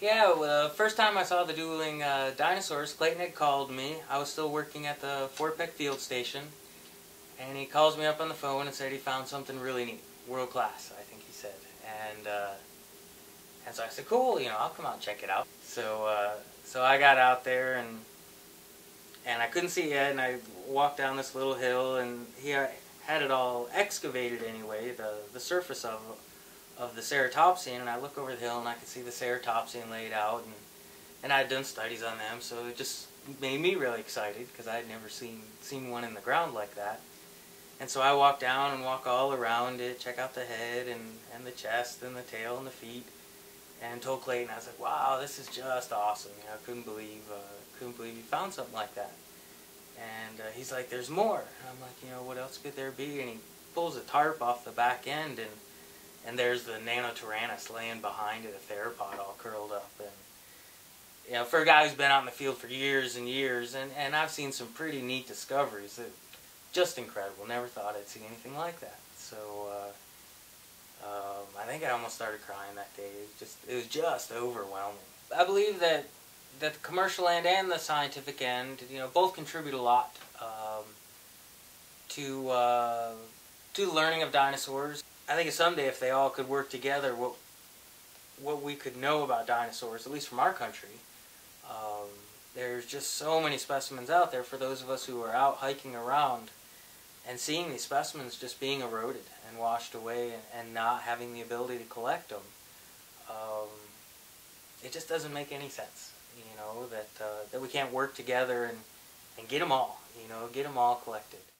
Yeah, well, the first time I saw the dueling uh, dinosaurs, Clayton had called me. I was still working at the Fort Peck Field Station, and he calls me up on the phone and said he found something really neat, world class, I think he said. And uh, and so I said, cool, you know, I'll come out and check it out. So uh, so I got out there and and I couldn't see it, and I walked down this little hill, and he had it all excavated anyway, the the surface of of the ceratopsian, and I look over the hill and I could see the ceratopsian laid out, and and I had done studies on them, so it just made me really excited because I had never seen seen one in the ground like that. And so I walk down and walk all around it, check out the head and, and the chest and the tail and the feet, and told Clayton, I was like, wow, this is just awesome. You know, I couldn't believe, uh, couldn't believe you found something like that. And uh, he's like, there's more. And I'm like, you know, what else could there be? And he pulls a tarp off the back end, and and there's the Nanotyrannus laying behind it, a theropod all curled up. And you know, for a guy who's been out in the field for years and years, and, and I've seen some pretty neat discoveries. That, just incredible. Never thought I'd see anything like that. So uh, um, I think I almost started crying that day. It was just it was just overwhelming. I believe that that the commercial end and the scientific end, you know, both contribute a lot um, to uh, to the learning of dinosaurs. I think someday if they all could work together, what what we could know about dinosaurs, at least from our country. Um, there's just so many specimens out there for those of us who are out hiking around and seeing these specimens just being eroded and washed away and, and not having the ability to collect them, um, it just doesn't make any sense. You know that uh, that we can't work together and and get them all. You know, get them all collected.